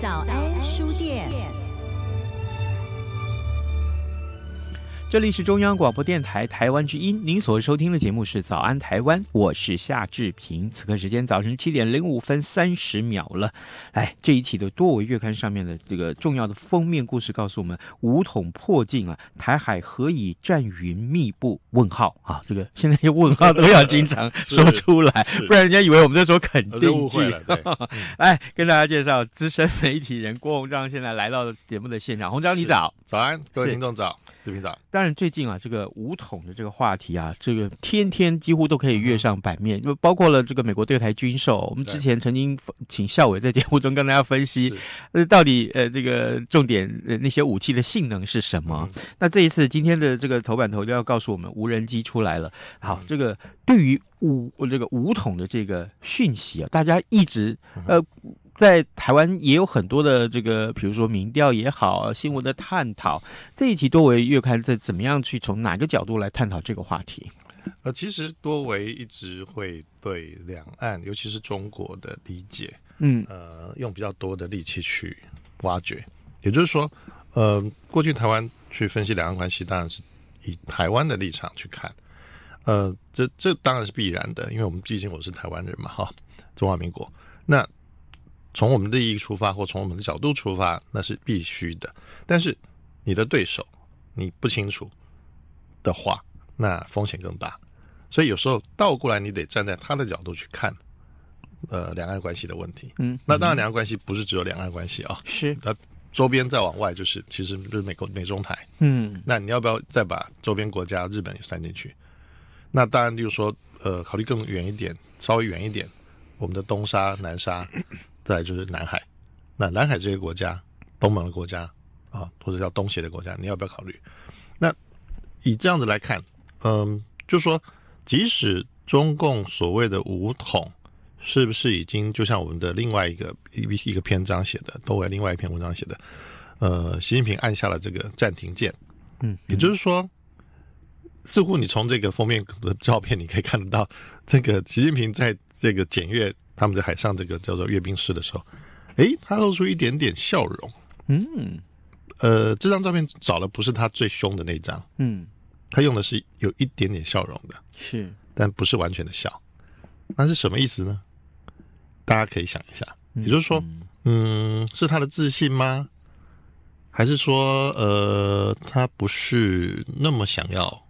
早安书店。这里是中央广播电台台湾之音，您所收听的节目是《早安台湾》，我是夏志平。此刻时间早晨七点零五分三十秒了。哎，这一期的多维月刊上面的这个重要的封面故事告诉我们：武统破境啊，台海何以战云密布？问号啊，这个现在问号都要经常 说出来，不然人家以为我们在说肯定句。哎，跟大家介绍资深媒体人郭鸿章，现在来到节目的现场。鸿章，你早，早安，各位听众早，志平长。当然，最近啊，这个武统的这个话题啊，这个天天几乎都可以跃上版面，就包括了这个美国对台军售。我们之前曾经请校委在节目中跟大家分析，呃，到底呃这个重点呃那些武器的性能是什么？那这一次今天的这个头版头就要告诉我们，无人机出来了。好，这个对于武这个武统的这个讯息啊，大家一直呃。在台湾也有很多的这个，比如说民调也好，新闻的探讨。这一题多维月刊在怎么样去从哪个角度来探讨这个话题？呃，其实多维一直会对两岸，尤其是中国的理解，嗯，呃，用比较多的力气去挖掘。也就是说，呃，过去台湾去分析两岸关系，当然是以台湾的立场去看。呃，这这当然是必然的，因为我们毕竟我是台湾人嘛，哈，中华民国。那从我们的利益出发，或从我们的角度出发，那是必须的。但是你的对手你不清楚的话，那风险更大。所以有时候倒过来，你得站在他的角度去看，呃，两岸关系的问题。嗯，那当然，两岸关系不是只有两岸关系啊，是那周边再往外，就是其实就是美国美中台。嗯，那你要不要再把周边国家日本也算进去？那当然，就是说，呃，考虑更远一点，稍微远一点，我们的东沙、南沙。再来就是南海，那南海这些国家，东盟的国家啊，或者叫东协的国家，你要不要考虑？那以这样子来看，嗯，就说即使中共所谓的武统，是不是已经就像我们的另外一个一一个篇章写的，都为另外一篇文章写的，呃，习近平按下了这个暂停键，嗯，也就是说，似乎你从这个封面的照片，你可以看得到，这个习近平在这个检阅。他们在海上这个叫做阅兵式的时候，哎，他露出一点点笑容。嗯，呃，这张照片找的不是他最凶的那张。嗯，他用的是有一点点笑容的，是，但不是完全的笑。那是什么意思呢？大家可以想一下。也就是说，嗯，是他的自信吗？还是说，呃，他不是那么想要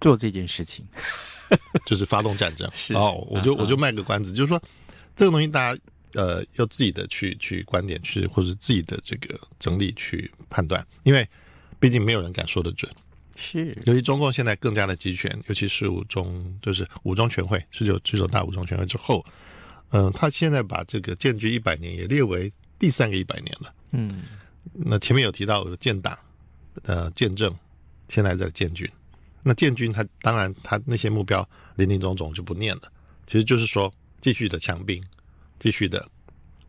做这件事情？就是发动战争是哦，我就我就卖个关子，就是说这个东西大家呃要自己的去去观点去或者自己的这个整理去判断，因为毕竟没有人敢说得准。是，尤其中共现在更加的集权，尤其是五中就是五中全会十九十九大五中全会之后，嗯，他现在把这个建军一百年也列为第三个一百年了。嗯，那前面有提到有建党呃建政，现在在建军。那建军他当然他那些目标林林总总就不念了，其实就是说继续的强兵，继续的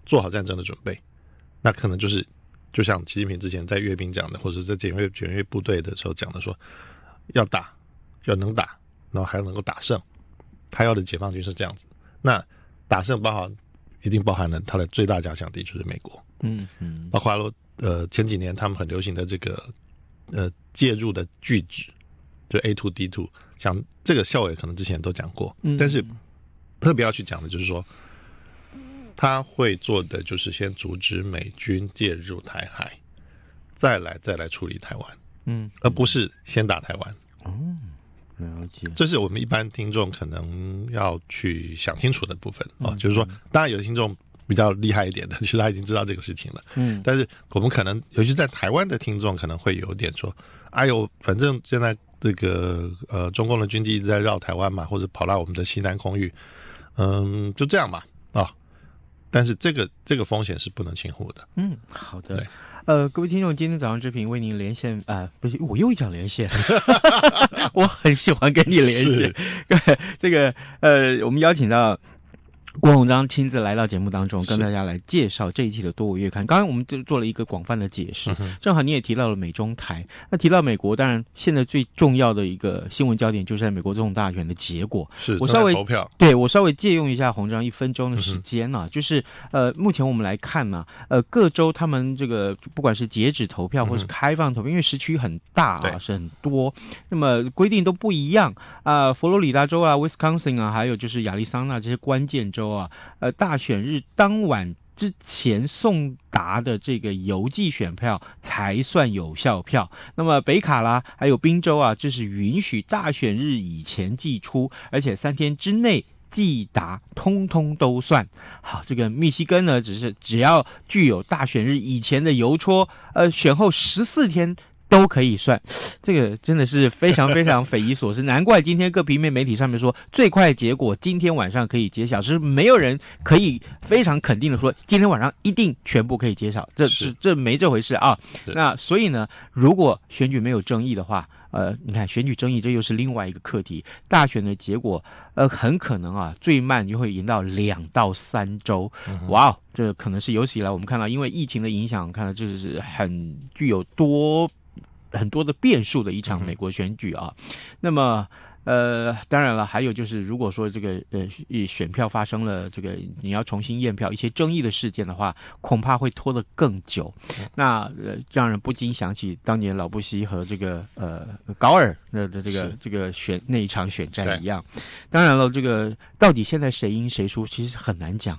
做好战争的准备。那可能就是就像习近平之前在阅兵讲的，或者在检阅检阅部队的时候讲的，说要打要能打，然后还要能够打胜。他要的解放军是这样子。那打胜包含一定包含了他的最大假想敌就是美国。嗯嗯，包括呃前几年他们很流行的这个呃介入的拒止。就 A two D two，像这个校委可能之前都讲过，但是特别要去讲的就是说，他会做的就是先阻止美军介入台海，再来再来处理台湾，嗯，而不是先打台湾。哦，了解，这是我们一般听众可能要去想清楚的部分哦。就是说，当然有的听众比较厉害一点的，其实他已经知道这个事情了，嗯，但是我们可能，尤其在台湾的听众可能会有点说，哎呦，反正现在。这个呃，中共的军机一直在绕台湾嘛，或者跑到我们的西南空域，嗯，就这样嘛啊。但是这个这个风险是不能轻忽的。嗯，好的。呃，各位听众，今天早上志平为您连线啊，不是我又讲连线，我很喜欢跟你连线。这个呃，我们邀请到郭鸿章亲自来到节目当中，跟大家来介绍这一期的多维月刊。刚刚我们就做了一个广泛的解释，正好你也提到了美中台。那提到美国，当然现在最重要的一个新闻焦点就是在美国总统大选的结果。是我稍微投票，对我稍微借用一下鸿章一分钟的时间呢，就是呃，目前我们来看呢，呃，各州他们这个不管是截止投票或是开放投票，因为时区很大啊，是很多，那么规定都不一样啊。佛罗里达州啊，Wisconsin 啊，还有就是亚利桑那这些关键州。啊，呃，大选日当晚之前送达的这个邮寄选票才算有效票。那么北卡啦还有宾州啊，这是允许大选日以前寄出，而且三天之内寄达，通通都算。好，这个密西根呢，只是只要具有大选日以前的邮戳，呃，选后十四天。都可以算，这个真的是非常非常匪夷所思。难怪今天各平面媒体上面说最快结果今天晚上可以揭晓，是没有人可以非常肯定的说今天晚上一定全部可以揭晓，这是这没这回事啊。那所以呢，如果选举没有争议的话，呃，你看选举争议这又是另外一个课题。大选的结果，呃，很可能啊，最慢就会延到两到三周。哇，这可能是有史以来我们看到因为疫情的影响，看到就是很具有多。很多的变数的一场美国选举啊，那么呃，当然了，还有就是，如果说这个呃选票发生了这个你要重新验票一些争议的事件的话，恐怕会拖得更久。那呃，让人不禁想起当年老布希和这个呃高尔的的这个这个选那一场选战一样。当然了，这个到底现在谁赢谁输，其实很难讲。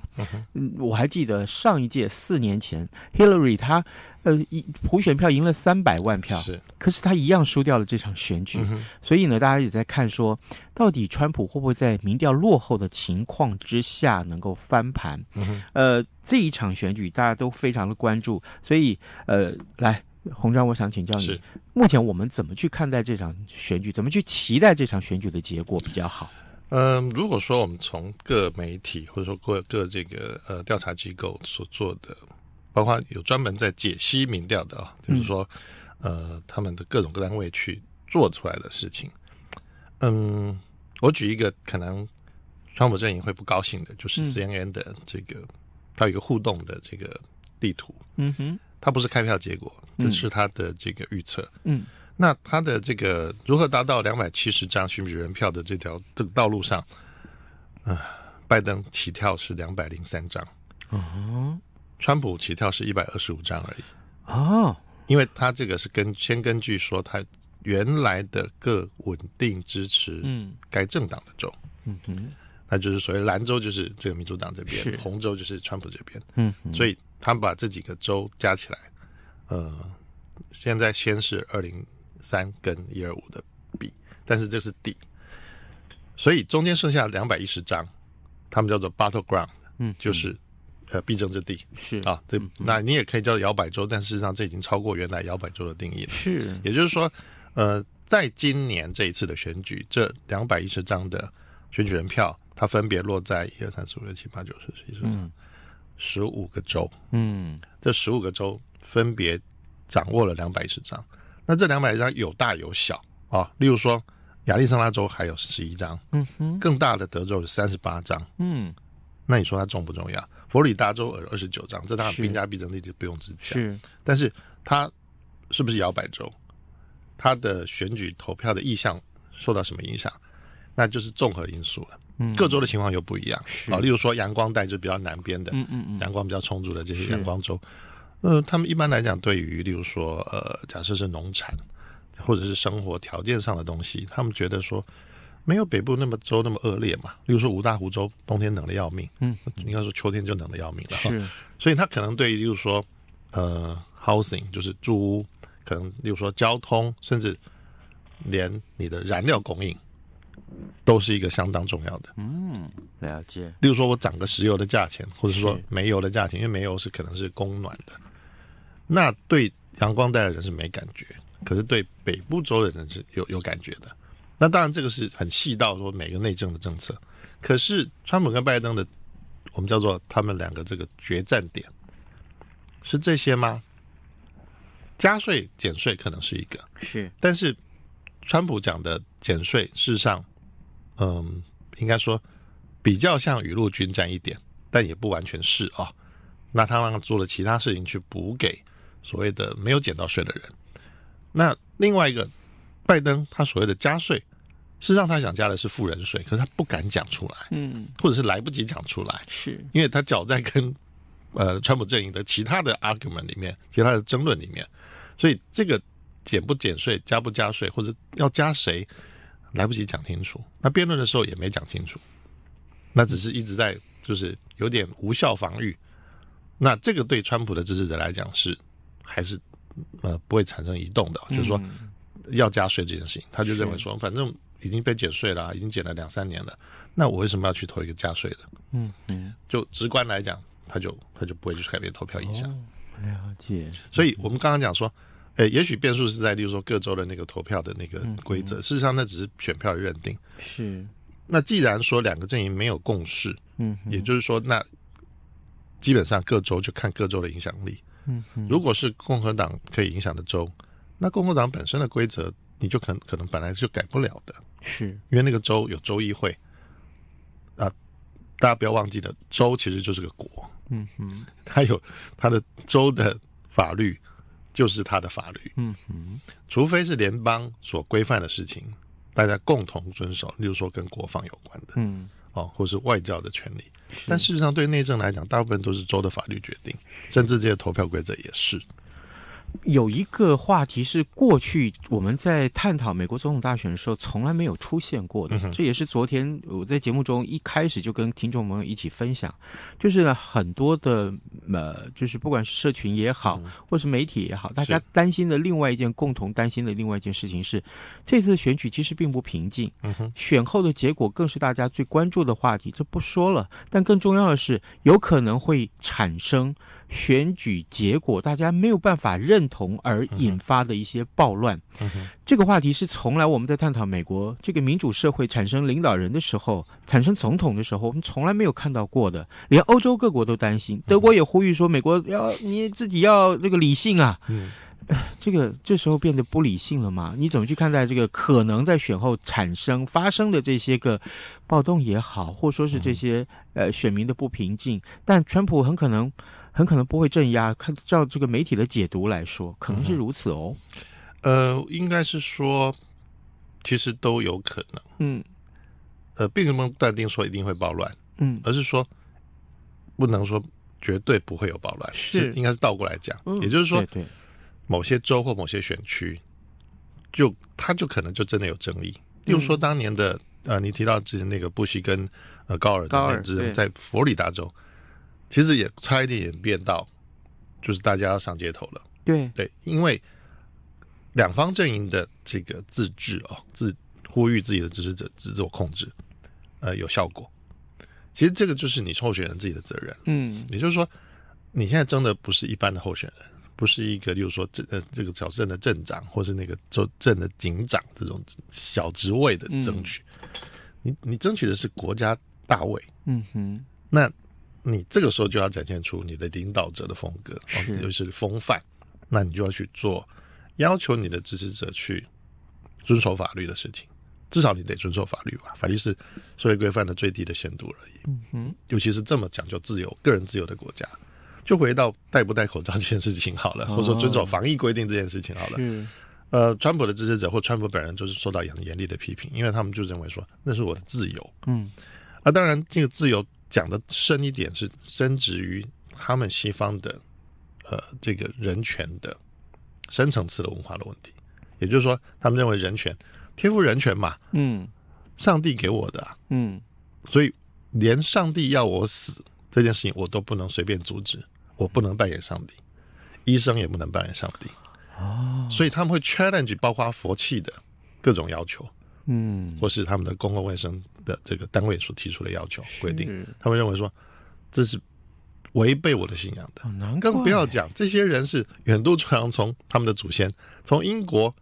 嗯，我还记得上一届四年前，Hillary 他。呃，一普选票赢了三百万票，是，可是他一样输掉了这场选举。所以呢，大家也在看说，到底川普会不会在民调落后的情况之下能够翻盘？呃，这一场选举大家都非常的关注。所以，呃，来，洪章，我想请教你，目前我们怎么去看待这场选举？怎么去期待这场选举的结果比较好？嗯，如果说我们从各媒体或者说各各这个呃调查机构所做的。包括有专门在解析民调的啊，就是说，呃，他们的各种各单位去做出来的事情。嗯，我举一个可能川普阵营会不高兴的，就是 CNN 的这个，它有一个互动的这个地图。嗯哼，它不是开票结果，就是它的这个预测。嗯，那它的这个如何达到两百七十张选举人票的这条这个道路上，啊，拜登起跳是两百零三张。哦。川普起跳是一百二十五张而已。哦，因为他这个是根先根据说他原来的各稳定支持嗯。该政党的州。嗯哼，那就是所谓蓝州就是这个民主党这边，红州就是川普这边。嗯，所以他们把这几个州加起来，呃，现在先是二零三跟一二五的比，但是这是底，所以中间剩下两百一十张，他们叫做 battle ground，嗯，就是。呃，必争之地是啊，这那你也可以叫摇摆州，但事实上这已经超过原来摇摆州的定义了。是，也就是说，呃，在今年这一次的选举，这两百一十张的选举人票，它分别落在一二三四五六七八九十十一十二十五个州。嗯，这十五个州分别掌握了两百一十张。那这两百张有大有小啊，例如说亚利桑那州还有十一张，嗯哼，更大的德州有三十八张。嗯，那你说它重不重要？佛罗里达州二十九张，这当然兵家必争，那就不用之讲。是，但是它是不是摇摆州？它的选举投票的意向受到什么影响？那就是综合因素了。嗯，各州的情况又不一样。啊，例如说阳光带就比较南边的，嗯嗯嗯，阳光比较充足的这些阳光州，呃，他们一般来讲，对于例如说呃，假设是农产或者是生活条件上的东西，他们觉得说。没有北部那么州那么恶劣嘛？例如说五大湖州冬天冷的要命，嗯，应该说秋天就冷的要命了。是，所以他可能对于例如说呃 housing 就是住屋，可能例如说交通，甚至连你的燃料供应，都是一个相当重要的。嗯，了解。例如说我涨个石油的价钱，或者是说煤油的价钱，因为煤油是可能是供暖的，那对阳光带的人是没感觉，可是对北部州的人是有有感觉的。那当然，这个是很细到说每个内政的政策。可是，川普跟拜登的，我们叫做他们两个这个决战点，是这些吗？加税减税可能是一个，是。但是，川普讲的减税，事实上，嗯，应该说比较像雨露均沾一点，但也不完全是啊。那他让做了其他事情去补给所谓的没有减到税的人。那另外一个，拜登他所谓的加税，事实上他想加的是富人税，可是他不敢讲出来，嗯，或者是来不及讲出来，是。因为他搅在跟呃川普阵营的其他的 argument 里面，其他的争论里面，所以这个减不减税、加不加税，或者要加谁，来不及讲清楚。那辩论的时候也没讲清楚，那只是一直在就是有点无效防御。那这个对川普的支持者来讲是还是呃不会产生移动的，就是说要加税这件事情，他就认为说反正已经被减税了，已经减了两三年了，那我为什么要去投一个加税的？嗯嗯，就直观来讲，他就他就不会去改变投票意向。了解。所以我们刚刚讲说，诶，也许变数是在例如说各州的那个投票的那个规则，事实上那只是选票的认定。是。那既然说两个阵营没有共识，嗯，也就是说那。基本上各州就看各州的影响力。嗯，如果是共和党可以影响的州，那共和党本身的规则你就可可能本来就改不了的。是，因为那个州有州议会啊，大家不要忘记了，州其实就是个国。嗯哼，它有它的州的法律就是它的法律。嗯哼，除非是联邦所规范的事情，大家共同遵守，例如说跟国防有关的。嗯。哦，或是外交的权利，但事实上对内政来讲，大部分都是州的法律决定，甚至这些投票规则也是。有一个话题是过去我们在探讨美国总统大选的时候从来没有出现过的，这也是昨天我在节目中一开始就跟听众朋友一起分享，就是很多的呃，就是不管是社群也好，或是媒体也好，大家担心的另外一件共同担心的另外一件事情是，这次选举其实并不平静，选后的结果更是大家最关注的话题，这不说了，但更重要的是有可能会产生。选举结果大家没有办法认同而引发的一些暴乱，这个话题是从来我们在探讨美国这个民主社会产生领导人的时候，产生总统的时候，我们从来没有看到过的。连欧洲各国都担心，德国也呼吁说，美国要你自己要这个理性啊。这个这时候变得不理性了吗？你怎么去看待这个可能在选后产生发生的这些个暴动也好，或说是这些呃选民的不平静？但川普很可能。很可能不会镇压，看照这个媒体的解读来说，可能是如此哦。呃，应该是说，其实都有可能。嗯，呃，并不能断定说一定会暴乱。嗯，而是说不能说绝对不会有暴乱，是应该是倒过来讲。嗯也就是说，对某些州或某些选区，就他就可能就真的有争议。比如说，当年的呃，你提到之前那个布希跟呃高尔的那支在佛罗里达州。其实也差一点演变到，就是大家要上街头了。对对，因为两方阵营的这个自治哦，自呼吁自己的支持者自我控制，呃，有效果。其实这个就是你候选人自己的责任。嗯，也就是说，你现在争的不是一般的候选人，不是一个，例如说这呃这个小镇的镇长，或是那个州镇的警长这种小职位的争取，你你争取的是国家大位。嗯哼，那。你这个时候就要展现出你的领导者的风格，尤其是风范。那你就要去做要求你的支持者去遵守法律的事情，至少你得遵守法律吧？法律是社会规范的最低的限度而已。嗯哼，尤其是这么讲究自由、个人自由的国家，就回到戴不戴口罩这件事情好了，或者说遵守防疫规定这件事情好了。嗯，呃，川普的支持者或川普本人就是受到很严厉的批评，因为他们就认为说那是我的自由。嗯，啊，当然这个自由。讲的深一点是深植于他们西方的呃这个人权的深层次的文化的问题，也就是说，他们认为人权天赋人权嘛，嗯，上帝给我的，嗯，所以连上帝要我死这件事情，我都不能随便阻止，我不能扮演上帝，医生也不能扮演上帝，哦，所以他们会 challenge 包括佛系的各种要求，嗯，或是他们的公共卫生。的这个单位所提出的要求规定，他们认为说这是违背我的信仰的。更不要讲这些人是远渡重洋，从他们的祖先从英国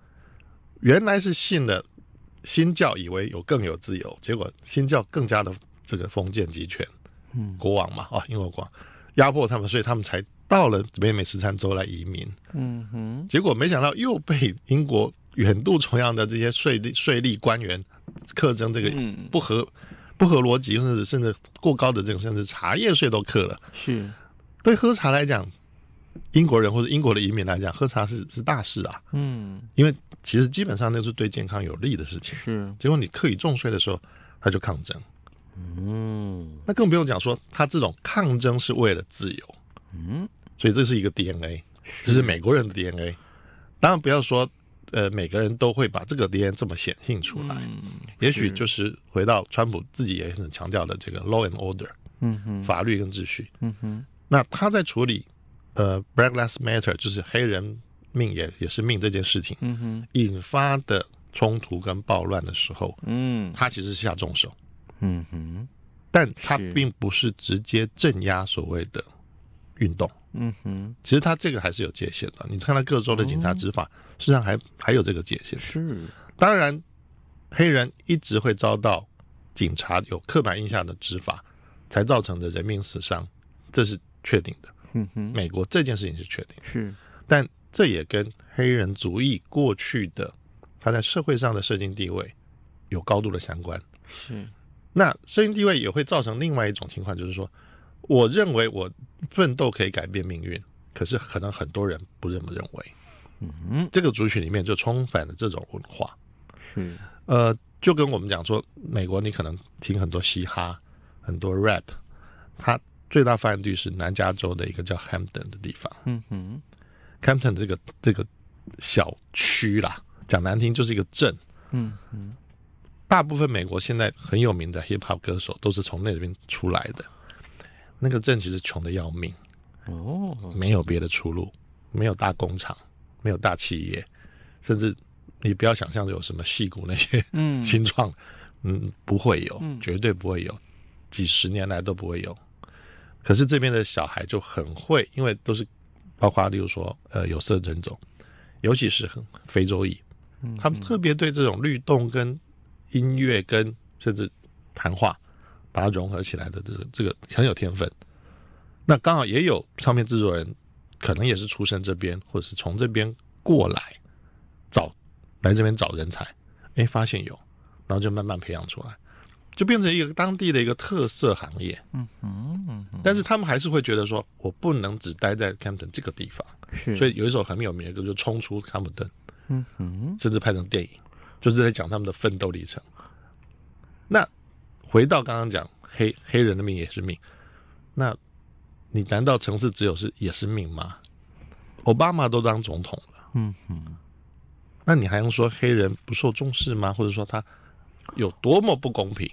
原来是信了新教，以为有更有自由，结果新教更加的这个封建集权，嗯，国王嘛，啊，英国国王压迫他们，所以他们才到了北美十三州来移民。嗯哼，结果没想到又被英国远渡重洋的这些税利税利官员。克征这个不合不合逻辑，甚至甚至过高的这个，甚至茶叶税都克了。是，对喝茶来讲，英国人或者英国的移民来讲，喝茶是是大事啊。嗯，因为其实基本上那是对健康有利的事情。是，结果你课以重税的时候，他就抗争。嗯，那更不用讲说他这种抗争是为了自由。嗯，所以这是一个 DNA，这是美国人的 DNA。当然不要说。呃，每个人都会把这个 DNA 这么显性出来，嗯也许就是回到川普自己也很强调的这个 law and order，嗯哼，法律跟秩序，嗯哼。那他在处理呃 Black Lives Matter，就是黑人命也也是命这件事情，嗯哼，引发的冲突跟暴乱的时候，嗯，他其实是下重手，嗯哼，但他并不是直接镇压所谓的运动。嗯哼，其实他这个还是有界限的。你看到各州的警察执法，实际上还还有这个界限。是，当然，黑人一直会遭到警察有刻板印象的执法，才造成的人命死伤，这是确定的。嗯哼，美国这件事情是确定，是，但这也跟黑人族裔过去的他在社会上的社经地位有高度的相关。是，那社经地位也会造成另外一种情况，就是说。我认为我奋斗可以改变命运，可是可能很多人不这么认为。嗯，这个族群里面就充满了这种文化。是，呃，就跟我们讲说，美国你可能听很多嘻哈，很多 rap，它最大发源地是南加州的一个叫 Hampton 的地方。嗯哼，Hampton 这个这个小区啦，讲难听就是一个镇。嗯嗯，大部分美国现在很有名的 hip hop 歌手都是从那边出来的。那个镇其实穷的要命，哦，没有别的出路，没有大工厂，没有大企业，甚至你不要想象有什么戏骨那些嗯新创，嗯，不会有，绝对不会有，几十年来都不会有。可是这边的小孩就很会，因为都是包括例如说呃有色人种，尤其是很非洲裔，他们特别对这种律动跟音乐跟甚至谈话。把它融合起来的这个这个很有天分，那刚好也有唱片制作人，可能也是出身这边，或者是从这边过来找来这边找人才，哎，发现有，然后就慢慢培养出来，就变成一个当地的一个特色行业。嗯嗯，但是他们还是会觉得说，我不能只待在 Campton 这个地方，是，所以有一首很有名的歌就冲出康普顿，嗯嗯，甚至拍成电影，就是在讲他们的奋斗历程。那。回到刚刚讲黑黑人的命也是命，那你难道城市只有是也是命吗？奥巴马都当总统了，嗯哼，那你还用说黑人不受重视吗？或者说他有多么不公平？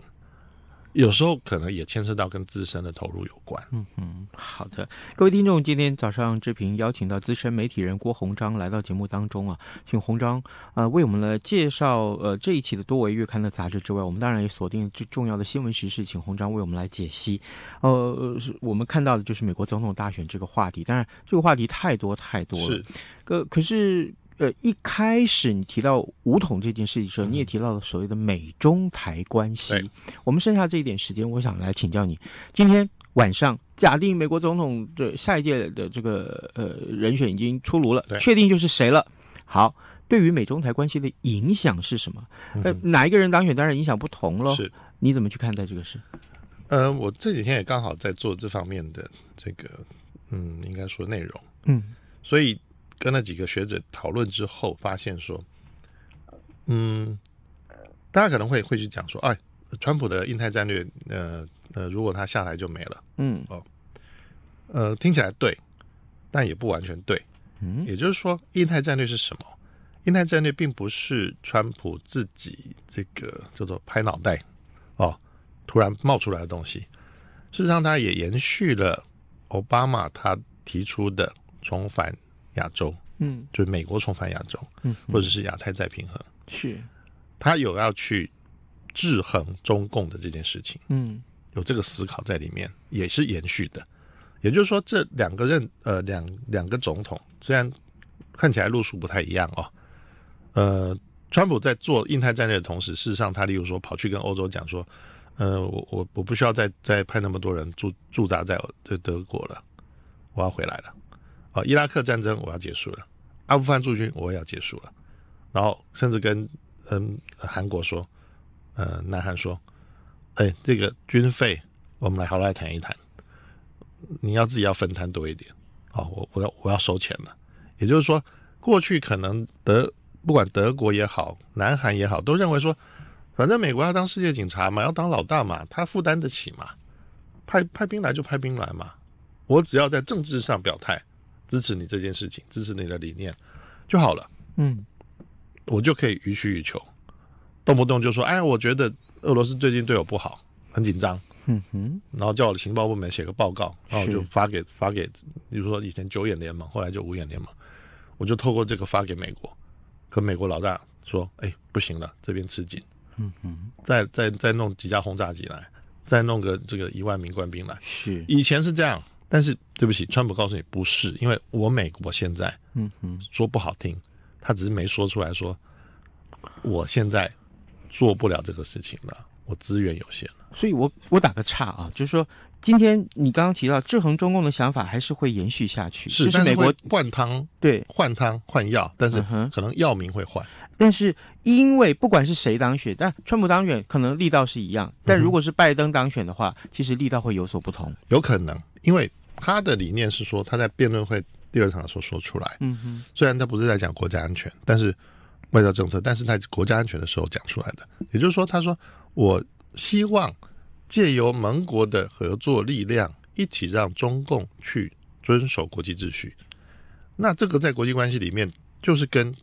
有时候可能也牵涉到跟自身的投入有关。嗯嗯，好的，各位听众，今天早上志平邀请到资深媒体人郭鸿章来到节目当中啊，请鸿章呃为我们来介绍呃这一期的多维月刊的杂志之外，我们当然也锁定最重要的新闻时事，请鸿章为我们来解析。呃，我们看到的就是美国总统大选这个话题，当然这个话题太多太多了，是，可可是。呃，一开始你提到武统这件事情的时候，你也提到了所谓的美中台关系。我们剩下这一点时间，我想来请教你：今天晚上，假定美国总统的下一届的这个呃人选已经出炉了，确定就是谁了。好，对于美中台关系的影响是什么？呃，哪一个人当选，当然影响不同喽。是，你怎么去看待这个事？呃，我这几天也刚好在做这方面的这个，嗯，应该说内容。嗯，所以。跟那几个学者讨论之后，发现说，嗯，大家可能会会去讲说，哎，川普的印太战略，呃呃，如果他下台就没了，嗯，哦，呃，听起来对，但也不完全对，嗯，也就是说，印太战略是什么？印太战略并不是川普自己这个叫做拍脑袋哦，突然冒出来的东西，事实上，他也延续了奥巴马他提出的重返。亚洲，嗯，就是美国重返亚洲，嗯，或者是亚太再平衡，是，他有要去制衡中共的这件事情，嗯，有这个思考在里面，也是延续的。也就是说，这两个任呃两两个总统虽然看起来路数不太一样哦，呃，川普在做印太战略的同时，事实上他例如说跑去跟欧洲讲说，呃，我我我不需要再再派那么多人驻驻扎在在德国了，我要回来了。啊，伊拉克战争我要结束了，阿富汗驻军我也要结束了，然后甚至跟嗯韩国说，呃，南韩说，哎，这个军费我们来好来谈一谈，你要自己要分摊多一点，哦，我我要我要收钱了。也就是说，过去可能德不管德国也好，南韩也好，都认为说，反正美国要当世界警察嘛，要当老大嘛，他负担得起嘛，派派兵来就派兵来嘛，我只要在政治上表态支持你这件事情，支持你的理念就好了，嗯，我就可以予取予求，动不动就说，哎，我觉得俄罗斯最近对我不好，很紧张，嗯哼，然后叫我的情报部门写个报告，然后就发给发给，比如说以前九眼联盟，后来就五眼联盟。我就透过这个发给美国，跟美国老大说：“哎，不行了，这边吃紧，嗯哼，再再再弄几架轰炸机来，再弄个这个一万名官兵来。”是。以前是这样，但是对不起，川普告诉你不是，因为我美国现在，嗯哼，说不好听，他只是没说出来说，我现在做不了这个事情了，我资源有限了。所以我我打个岔啊，就是说。今天你刚刚提到制衡中共的想法还是会延续下去，是是美国换汤对换汤换药，但是可能药名会换。但是因为不管是谁当选，但川普当选可能力道是一样，但如果是拜登当选的话，其实力道会有所不同。有可能，因为他的理念是说他在辩论会第二场的时候说出来，嗯哼，虽然他不是在讲国家安全，但是外交政策，但是在国家安全的时候讲出来的，也就是说，他说我希望。借由盟国的合作力量，一起让中共去遵守国际秩序。那这个在国际关系里面，就是跟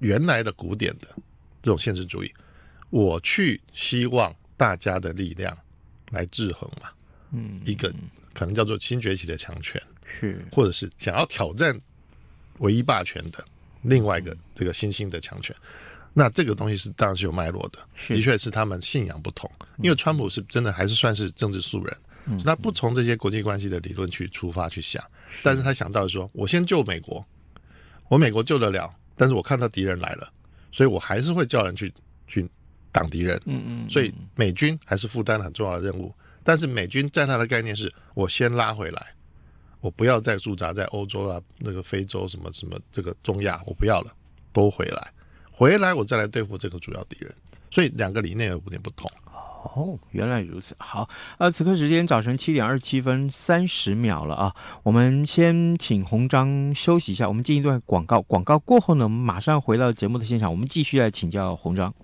原来的古典的这种现实主义，我去希望大家的力量来制衡嘛。嗯，一个可能叫做新崛起的强权，是，或者是想要挑战唯一霸权的另外一个这个新兴的强权。那这个东西是当然是有脉络的，的确是他们信仰不同。因为川普是真的还是算是政治素人，嗯他不从这些国际关系的理论去出发去想，但是他想到说，我先救美国，我美国救得了，但是我看到敌人来了，所以我还是会叫人去去挡敌人。嗯嗯，所以美军还是负担了很重要的任务，但是美军在他的概念是我先拉回来，我不要再驻扎在欧洲啊，那个非洲什么什么这个中亚，我不要了，都回来。回来我再来对付这个主要敌人，所以两个理念有点不同。哦，原来如此。好，呃，此刻时间早晨七点二十七分三十秒了啊，我们先请红章休息一下，我们进一段广告。广告过后呢，我们马上回到节目的现场，我们继续来请教红章。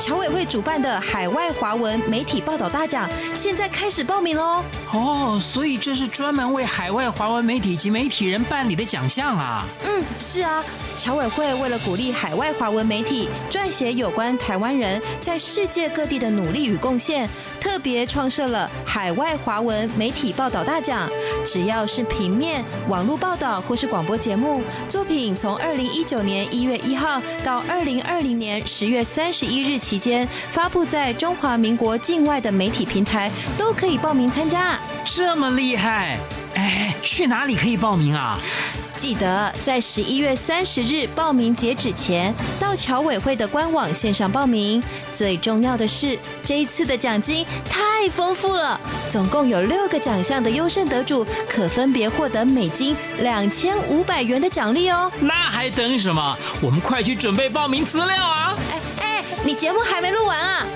侨委会主办的海外华文媒体报道大奖，现在开始报名喽！哦，所以这是专门为海外华文媒体及媒体人办理的奖项啊！嗯，是啊，侨委会为了鼓励海外华文媒体撰写有关台湾人在世界各地的努力与贡献，特别创设了海外华文媒体报道大奖。只要是平面、网络报道或是广播节目作品，从二零一九年一月一号到二零二零年十月三十一日期间发布在中华民国境外的媒体平台，都可以报名参加。这么厉害！哎，去哪里可以报名啊？记得在十一月三十日报名截止前，到侨委会的官网线上报名。最重要的是，这一次的奖金太丰富了，总共有六个奖项的优胜得主，可分别获得美金两千五百元的奖励哦。那还等什么？我们快去准备报名资料啊！你节目还没录完啊？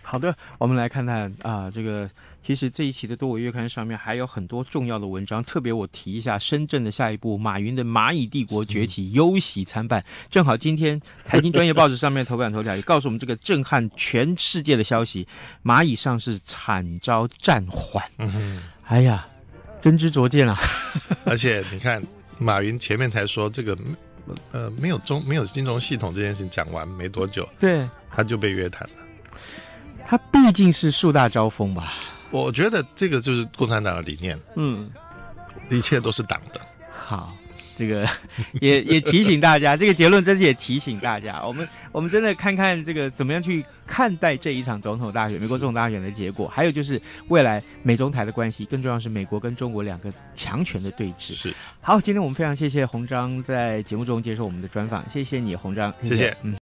好的，我们来看看啊，这个。其实这一期的多维月刊上面还有很多重要的文章，特别我提一下深圳的下一步，马云的蚂蚁帝国崛起忧喜参半。正好今天财经专业报纸上面头版头条也告诉我们这个震撼全世界的消息：蚂蚁上市惨遭暂缓。哎呀，真知灼见啊！而且你看，马云前面才说这个呃没有中没有金融系统这件事情讲完没多久，对他就被约谈了。他毕竟是树大招风吧。我觉得这个就是共产党的理念，嗯，一切都是党的。好，这个 也也提醒大家，这个结论真是也提醒大家，我们我们真的看看这个怎么样去看待这一场总统大选，美国总统大选的结果，还有就是未来美中台的关系，更重要是美国跟中国两个强权的对峙。是，好，今天我们非常谢谢洪章在节目中接受我们的专访，谢谢你，洪章，谢谢，嗯。